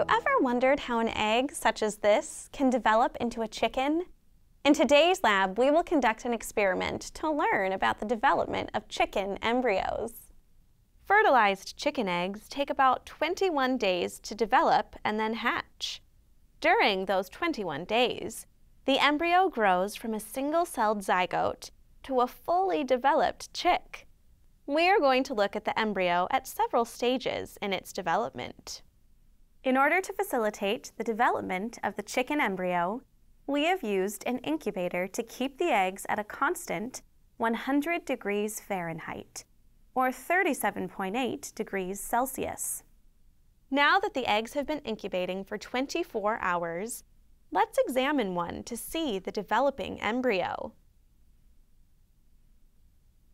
you ever wondered how an egg such as this can develop into a chicken? In today's lab, we will conduct an experiment to learn about the development of chicken embryos. Fertilized chicken eggs take about 21 days to develop and then hatch. During those 21 days, the embryo grows from a single-celled zygote to a fully developed chick. We are going to look at the embryo at several stages in its development. In order to facilitate the development of the chicken embryo, we have used an incubator to keep the eggs at a constant 100 degrees Fahrenheit, or 37.8 degrees Celsius. Now that the eggs have been incubating for 24 hours, let's examine one to see the developing embryo.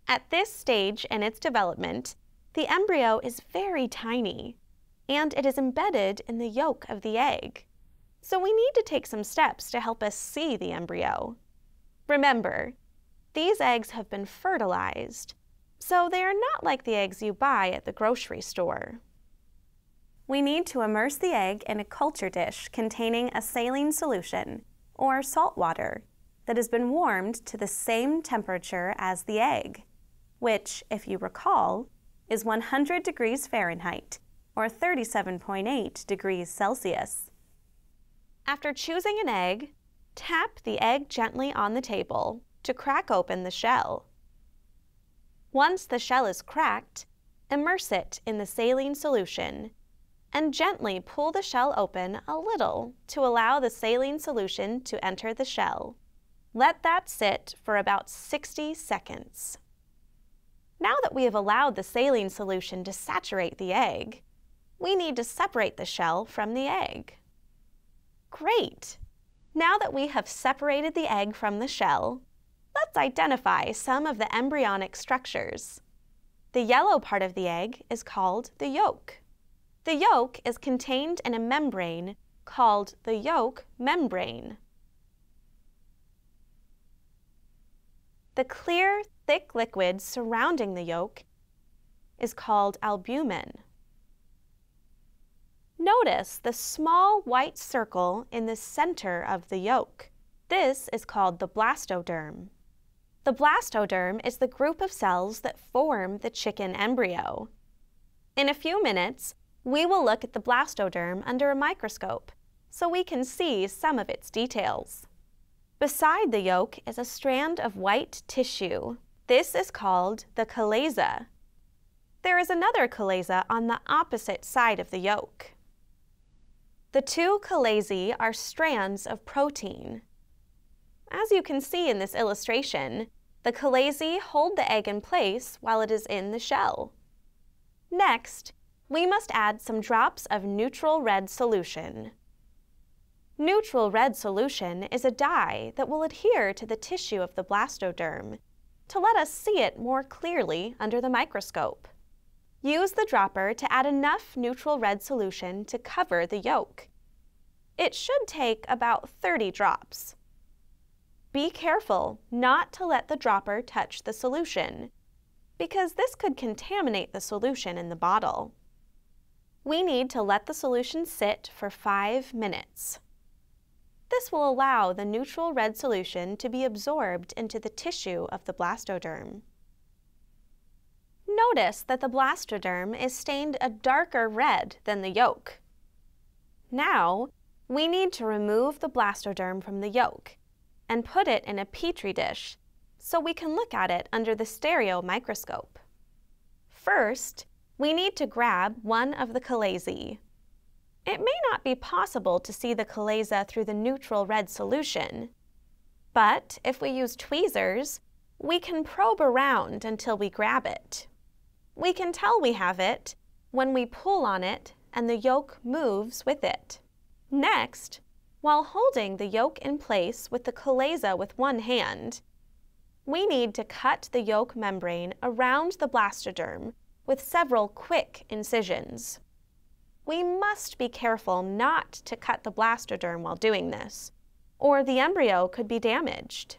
At this stage in its development, the embryo is very tiny, and it is embedded in the yolk of the egg. So we need to take some steps to help us see the embryo. Remember, these eggs have been fertilized, so they are not like the eggs you buy at the grocery store. We need to immerse the egg in a culture dish containing a saline solution, or salt water, that has been warmed to the same temperature as the egg, which, if you recall, is 100 degrees Fahrenheit or 37.8 degrees Celsius. After choosing an egg, tap the egg gently on the table to crack open the shell. Once the shell is cracked, immerse it in the saline solution and gently pull the shell open a little to allow the saline solution to enter the shell. Let that sit for about 60 seconds. Now that we have allowed the saline solution to saturate the egg, we need to separate the shell from the egg. Great! Now that we have separated the egg from the shell, let's identify some of the embryonic structures. The yellow part of the egg is called the yolk. The yolk is contained in a membrane called the yolk membrane. The clear, thick liquid surrounding the yolk is called albumen. Notice the small white circle in the center of the yolk. This is called the blastoderm. The blastoderm is the group of cells that form the chicken embryo. In a few minutes, we will look at the blastoderm under a microscope so we can see some of its details. Beside the yolk is a strand of white tissue. This is called the chalaza. There is another chalaza on the opposite side of the yolk. The two chalazae are strands of protein. As you can see in this illustration, the chalazae hold the egg in place while it is in the shell. Next, we must add some drops of neutral red solution. Neutral red solution is a dye that will adhere to the tissue of the blastoderm to let us see it more clearly under the microscope. Use the dropper to add enough neutral red solution to cover the yolk. It should take about 30 drops. Be careful not to let the dropper touch the solution, because this could contaminate the solution in the bottle. We need to let the solution sit for 5 minutes. This will allow the neutral red solution to be absorbed into the tissue of the blastoderm. Notice that the blastoderm is stained a darker red than the yolk. Now, we need to remove the blastoderm from the yolk and put it in a petri dish so we can look at it under the stereo microscope. First, we need to grab one of the chalazae. It may not be possible to see the chalaza through the neutral red solution, but if we use tweezers, we can probe around until we grab it. We can tell we have it when we pull on it and the yolk moves with it. Next, while holding the yolk in place with the chalaza with one hand, we need to cut the yolk membrane around the blastoderm with several quick incisions. We must be careful not to cut the blastoderm while doing this, or the embryo could be damaged.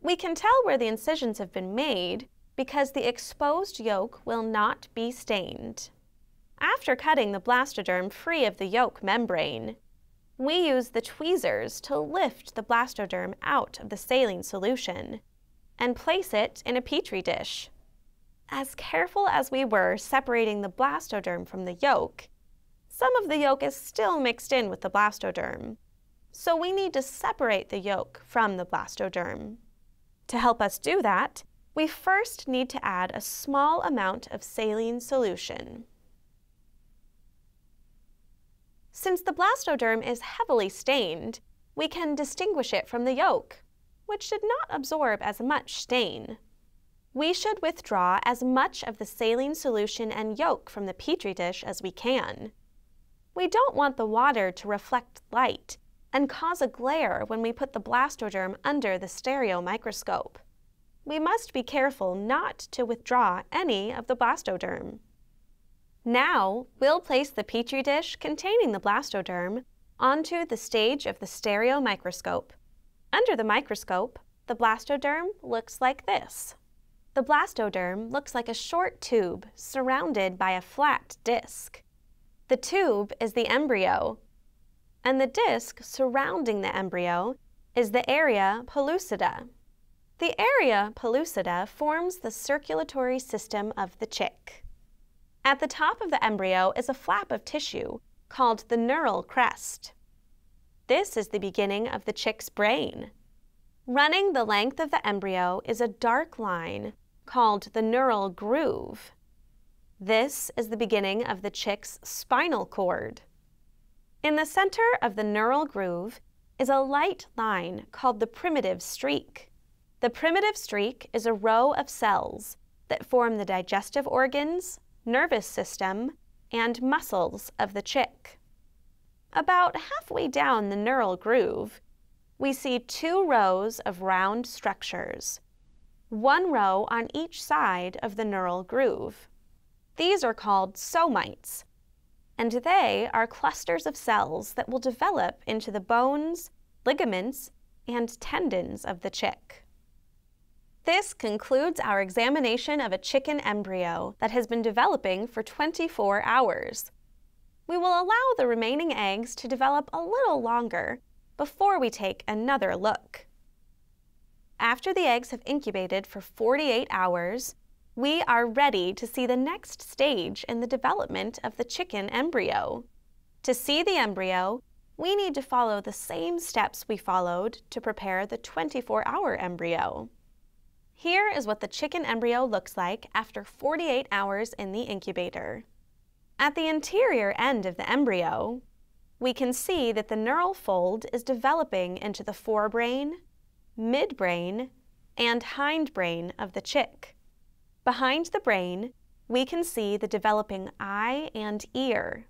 We can tell where the incisions have been made because the exposed yolk will not be stained. After cutting the blastoderm free of the yolk membrane, we use the tweezers to lift the blastoderm out of the saline solution and place it in a petri dish. As careful as we were separating the blastoderm from the yolk, some of the yolk is still mixed in with the blastoderm. So we need to separate the yolk from the blastoderm. To help us do that, we first need to add a small amount of saline solution. Since the blastoderm is heavily stained, we can distinguish it from the yolk, which did not absorb as much stain. We should withdraw as much of the saline solution and yolk from the petri dish as we can. We don't want the water to reflect light and cause a glare when we put the blastoderm under the stereo microscope. We must be careful not to withdraw any of the blastoderm. Now, we'll place the Petri dish containing the blastoderm onto the stage of the stereo microscope. Under the microscope, the blastoderm looks like this. The blastoderm looks like a short tube surrounded by a flat disc. The tube is the embryo, and the disc surrounding the embryo is the area pellucida. The area pellucida forms the circulatory system of the chick. At the top of the embryo is a flap of tissue called the neural crest. This is the beginning of the chick's brain. Running the length of the embryo is a dark line called the neural groove. This is the beginning of the chick's spinal cord. In the center of the neural groove is a light line called the primitive streak. The primitive streak is a row of cells that form the digestive organs, nervous system, and muscles of the chick. About halfway down the neural groove, we see two rows of round structures, one row on each side of the neural groove. These are called somites, and they are clusters of cells that will develop into the bones, ligaments, and tendons of the chick. This concludes our examination of a chicken embryo that has been developing for 24 hours. We will allow the remaining eggs to develop a little longer before we take another look. After the eggs have incubated for 48 hours, we are ready to see the next stage in the development of the chicken embryo. To see the embryo, we need to follow the same steps we followed to prepare the 24-hour embryo. Here is what the chicken embryo looks like after 48 hours in the incubator. At the anterior end of the embryo, we can see that the neural fold is developing into the forebrain, midbrain, and hindbrain of the chick. Behind the brain, we can see the developing eye and ear.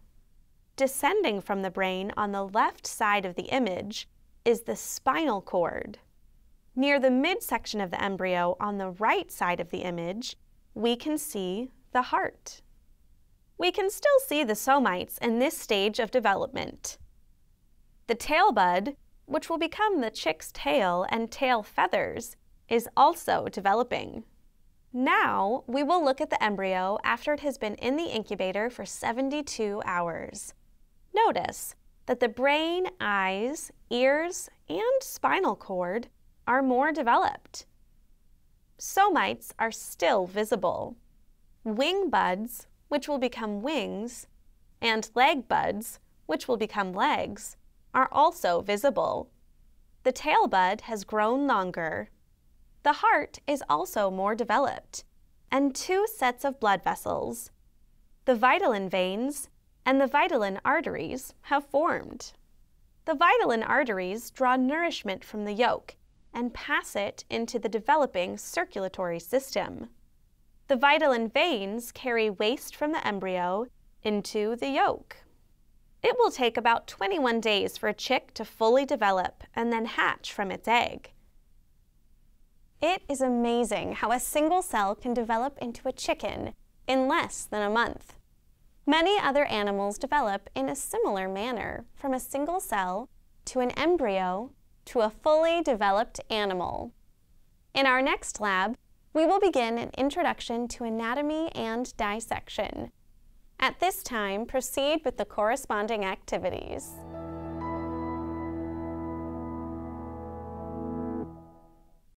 Descending from the brain on the left side of the image is the spinal cord. Near the midsection of the embryo on the right side of the image, we can see the heart. We can still see the somites in this stage of development. The tail bud, which will become the chick's tail and tail feathers, is also developing. Now, we will look at the embryo after it has been in the incubator for 72 hours. Notice that the brain, eyes, ears, and spinal cord are more developed. Somites are still visible. Wing buds, which will become wings, and leg buds, which will become legs, are also visible. The tail bud has grown longer. The heart is also more developed, and two sets of blood vessels, the vitelline veins and the vitelline arteries, have formed. The vitelline arteries draw nourishment from the yolk and pass it into the developing circulatory system. The vitelline veins carry waste from the embryo into the yolk. It will take about 21 days for a chick to fully develop and then hatch from its egg. It is amazing how a single cell can develop into a chicken in less than a month. Many other animals develop in a similar manner, from a single cell to an embryo to a fully developed animal. In our next lab, we will begin an introduction to anatomy and dissection. At this time, proceed with the corresponding activities.